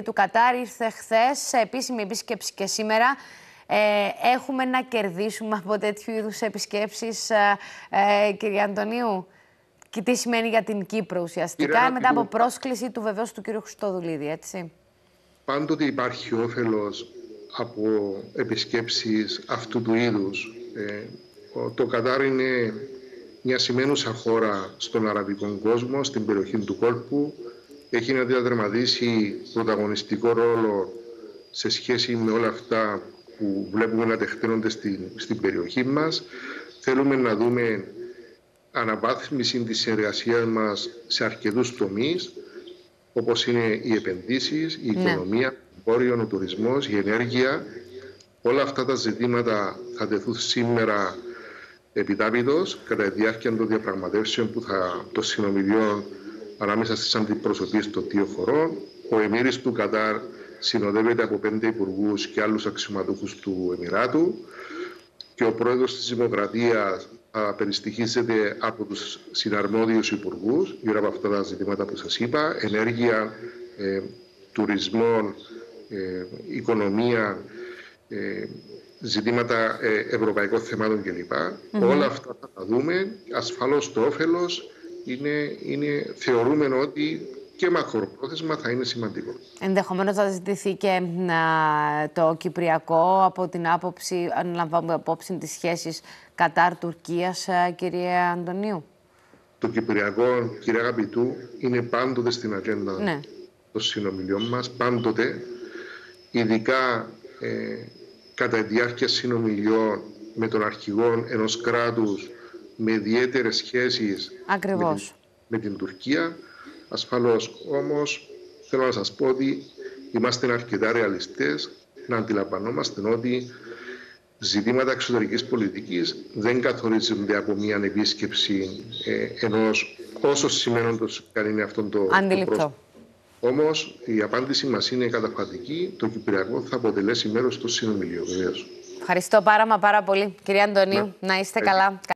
Εμμύρη του Κατάρ ήρθε χθες σε επίσημη επίσκεψη και σήμερα. Ε, έχουμε να κερδίσουμε από τέτοιου είδους επισκέψεις, ε, ε, κύριε Αντωνίου; Και τι σημαίνει για την Κύπρο ουσιαστικά, μετά από πρόσκληση του βεβαίως του κύριου Χριστοδουλίδη, έτσι; Πάντοτε υπάρχει όφελος από επισκέψεις αυτού του είδους. Ε, το Κατάρ είναι μια σημαίνουσα χώρα στον αραβικό κόσμο, στην περιοχή του κόλπου. Έχει να διαδραματίσει πρωταγωνιστικό ρόλο σε σχέση με όλα αυτά που βλέπουμε να τεχταίνονται στην, στην περιοχή μας. Θέλουμε να δούμε αναβάθμιση της εργασίας μας σε αρκετούς τομείς, όπως είναι οι επενδύσεις, η ναι. οικονομία, ο ο τουρισμός, η ενέργεια. Όλα αυτά τα ζητήματα θα τεθούν σήμερα επιτάπητος κατά τη διάρκεια των διαπραγματεύσεων που θα, των συνομιλιών ανάμεσα στις αντιπροσωπείς των δύο χωρών. Ο Εμμύρης του Κατάρ συνοδεύεται από πέντε υπουργούς και άλλους αξιωματούχους του Εμμυράτου και ο πρόεδρος της Δημοκρατίας περιστοιχίζεται από τους συναρμόδιους υπουργούς γύρω από αυτά τα ζητήματα που σας είπα, ενέργεια, ε, τουρισμό, ε, οικονομία, ε, ζητήματα ε, ευρωπαϊκών θεμάτων κλπ. Όλα αυτά θα τα δούμε. Ασφαλώς το όφελος είναι, είναι, θεωρούμε ότι και μακροπρόθεσμα θα είναι σημαντικό. Ενδεχομένως θα ζητηθεί και το Κυπριακό από την άποψη, αν λαμβάνουμε απόψη της σχέσης Κατάρ-Τουρκίας, κύριε Αντωνίου; Το Κυπριακό, κύριε Αγαπητού, είναι πάντοτε στην ατζέντα ναι. των συνομιλιών μας, πάντοτε, ειδικά ε, κατά τη διάρκεια συνομιλιών με τον αρχηγό ενός κράτους με ιδιαίτερες σχέσεις Ακριβώς. Με, την, Τουρκία. Ασφαλώς όμως θέλω να σας πω ότι είμαστε αρκετά ρεαλιστές να αντιλαμβανόμαστε ότι ζητήματα εξωτερικής πολιτικής δεν καθορίζονται από μια επίσκεψη ε, ενός όσο σημαίνοντος καν είναι αυτόν το, Αντιληπτό. Όμως η απάντηση μας είναι καταφατική. Το Κυπριακό θα αποτελέσει μέρος του συνομιλίου, βεβαίως. Ευχαριστώ πάρα μα πάρα πολύ, κυρία Αντωνίου. Να, να είστε καλά.